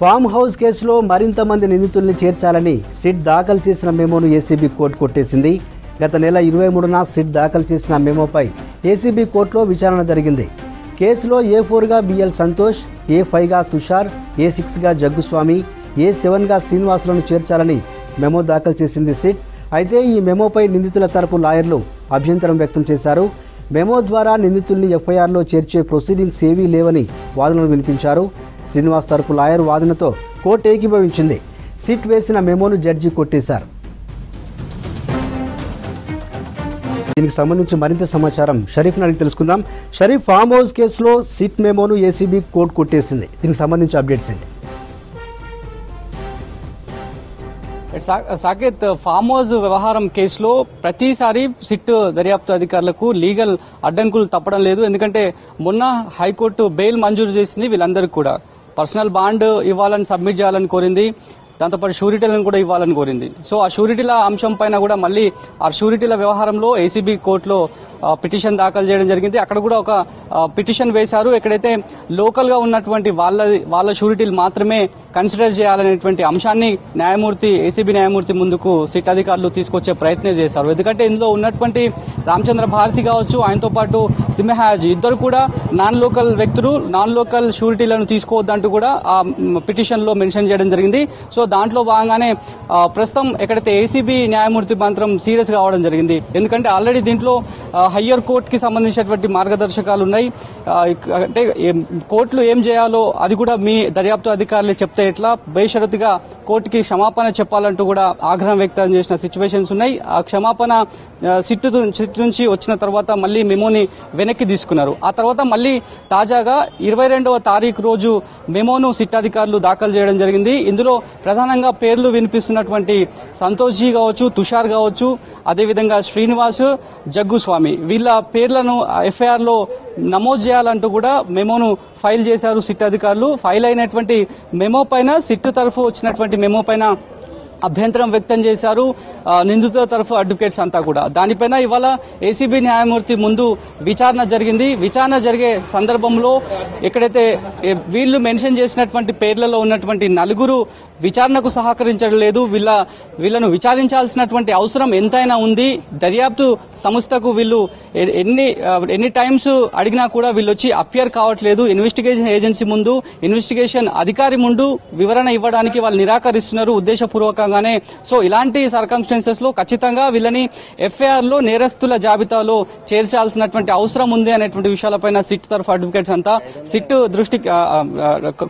Form house కేసులో మరింత మంది నిందితుల్ని చేర్చాలని సిట్ దాఖలు చేసిన మెమోను ఏసీబీ కోర్టు కొట్టేసింది. గత నెల ఇరవై మూడున సిట్ దాఖలు చేసిన మెమోపై ఏసీబీ కోర్టులో విచారణ జరిగింది. కేసులో ఏ ఫోర్గా బిఎల్ సంతోష్ ఏ ఫైవ్గా తుషార్ ఏ సిక్స్గా జగ్గుస్వామి ఏ సెవెన్గా శ్రీనివాసులను చేర్చాలని మెమో దాఖలు చేసింది సిట్. అయితే ఈ మెమోపై నిందితుల తరపు లాయర్లు అభ్యంతరం వ్యక్తం చేశారు. మెమో ద్వారా నిందితుల్ని ఎఫ్ఐఆర్లో చేర్చే ప్రొసీడింగ్స్ ఏవీ లేవని వాదనలు వినిపించారు. శ్రీనివాస్ తరపు లాయర్ వాదనతో కోర్టు ఏకీభవించింది. సిట్ వేసిన మెమోను జడ్జి కొట్టేశారు. దీనికి సంబంధించి మరింత సమాచారం షరీఫ్ని అడిగి తెలుసుకుందాం. షరీఫ్ ఫామ్ హౌస్ కేసులో సిట్ మెమోను ఏసీబీ కోర్టు కొట్టేసింది. దీనికి సంబంధించి అప్డేట్స్ ఏంటి? సా- సాకేత్ ఫామ్ హౌస్ వ్యవహారం కేసులో ప్రతిసారి సిట్ దర్యాప్తు అధికారులకు లీగల్ అడ్డంకులు తప్పడం లేదు. ఎందుకంటే మొన్న హైకోర్టు బెయిల్ మంజూరు చేసింది వీళ్ళందరికీ కూడా. పర్సనల్ బాండ్ ఇవ్వాలని సబ్మిట్ చేయాలని కోరింది. దాంతోపాటు షూరిటీలను కూడా ఇవ్వాలని కోరింది. సో ఆ షూరిటీల అంశం పైన కూడా మళ్ళీ ఆ షూరిటీల వ్యవహారంలో ఏసీబీ కోర్టులో పిటిషన్ దాఖలు చేయడం జరిగింది. అక్కడ కూడా ఒక పిటిషన్ వేశారు. ఎక్కడైతే లోకల్గా ఉన్నటువంటి వాళ్ళ వాళ్ళ షూరిటీలు మాత్రమే కన్సిడర్ చేయాలనేటువంటి అంశాన్ని న్యాయమూర్తి ఏసీబీ న్యాయమూర్తి ముందుకు సిట్ అధికారులు తీసుకొచ్చే ప్రయత్నం చేశారు. ఎందుకంటే ఇందులో ఉన్నటువంటి రామచంద్ర భారతి కావచ్చు ఆయనతో పాటు సింహహాజీ ఇద్దరు కూడా నాన్ లోకల్ వ్యక్తులు నాన్ లోకల్ షూరిటీలను తీసుకోవద్దంటూ కూడా ఆ పిటిషన్లో మెన్షన్ చేయడం జరిగింది. సో దాంట్లో భాగంగానే ప్రస్తుతం ఎక్కడైతే ఏసీబీ న్యాయమూర్తి మాత్రం సీరియస్ కావడం జరిగింది. ఎందుకంటే ఆల్రెడీ దీంట్లో హయ్యర్ కోర్టుకి సంబంధించినటువంటి మార్గదర్శకాలు ఉన్నాయి. అంటే ఏం- కోర్టులు ఏం చేయాలో అది కూడా మీ దర్యాప్తు అధికారులు చెప్తే ఎట్లా? బేషరతుగా కోర్టుకి క్షమాపణ చెప్పాలంటూ కూడా ఆగ్రహం వ్యక్తం చేసిన సిచ్యువేషన్స్ ఉన్నాయి. ఆ క్షమాపణ సిట్టు సిట్ నుంచి వచ్చిన తర్వాత మళ్ళీ మెమోని వెనక్కి తీసుకున్నారు. ఆ తర్వాత మళ్ళీ తాజాగా ఇరవై రెండవ తారీఖు రోజు మెమోను సిట్ అధికారులు దాఖలు చేయడం జరిగింది. ఇందులో ప్రధానంగా పేర్లు వినిపిస్తున్నటువంటి సంతోష్ జీ కావచ్చు తుషార్ కావచ్చు అదేవిధంగా శ్రీనివాస్ జగ్గుస్వామి. వీళ్ళ పేర్లను ఎఫ్ఐఆర్లో నమోదు చేయాలంటూ కూడా మెమోను ఫైల్ చేశారు సిట్ అధికారులు. ఫైల్ అయినటువంటి మెమో పైన సిట్ తరఫు వచ్చినటువంటి మెమో పైన అభ్యంతరం వ్యక్తం చేశారు. నిందితుల తరఫు అడ్వకేట్స్ అంతా కూడా. దానిపైన ఇవాళ ఏసీబీ న్యాయమూర్తి ముందు విచారణ జరిగింది. విచారణ జరిగే సందర్భంలో ఎక్కడైతే వీళ్ళు మెన్షన్ చేసినటువంటి పేర్లలో ఉన్నటువంటి నలుగురు విచారణకు సహకరించడం లేదు. వీళ్ళ వీళ్ళను విచారించాల్సినటువంటి అవసరం ఎంతైనా ఉంది. దర్యాప్తు సంస్థకు వీళ్ళు ఎన్ని ఎన్ని టైమ్స్ అడిగినా కూడా వీళ్ళు వచ్చి అపియర్ కావట్లేదు. ఇన్వెస్టిగేషన్ ఏజెన్సీ ముందు ఇన్వెస్టిగేషన్ అధికారి ముందు వివరణ ఇవ్వడానికి వాళ్ళు నిరాకరిస్తున్నారు. కానీ సో ఇలాంటి సర్కమ్స్టెన్సెస్లో ఖచ్చితంగా వీళ్ళని ఎఫ్ఐఆర్లో నేరస్తుల జాబితాలో చేర్చాల్సినటువంటి అవసరం ఉంది అనేటువంటి విషయాలపైన సిట్ తరఫు అడ్వకేట్స్ అంతా సిట్ దృష్టికి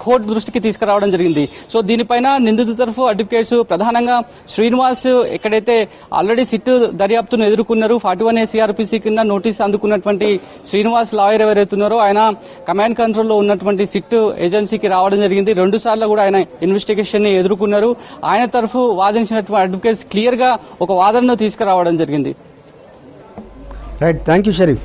కోర్టు దృష్టికి తీసుకురావడం జరిగింది. సో దీనిపైన నిందితుల తరఫు అడ్వకేట్స్ ప్రధానంగా శ్రీనివాస్ ఎక్కడైతే ఆల్రెడీ సిట్ దర్యాప్తును ఎదుర్కొన్నారు ఫార్టీ వన్ ఏసీఆర్పీసీ కింద నోటీస్ అందుకున్నటువంటి శ్రీనివాస్ లాయర్ ఎవరైతున్నారో ఆయన కమాండ్ కంట్రోల్లో ఉన్నటువంటి సిట్ ఏజెన్సీకి రావడం జరిగింది. రెండు సార్లు కూడా ఆయన ఇన్వెస్టిగేషన్ని ఎదుర్కొన్నారు. ఆయన తరఫు వాదించినటువంటి అడ్వకేట్స్ క్లియర్గా ఒక వాదనను తీసుకురావడం జరిగింది. Right thank you Sharif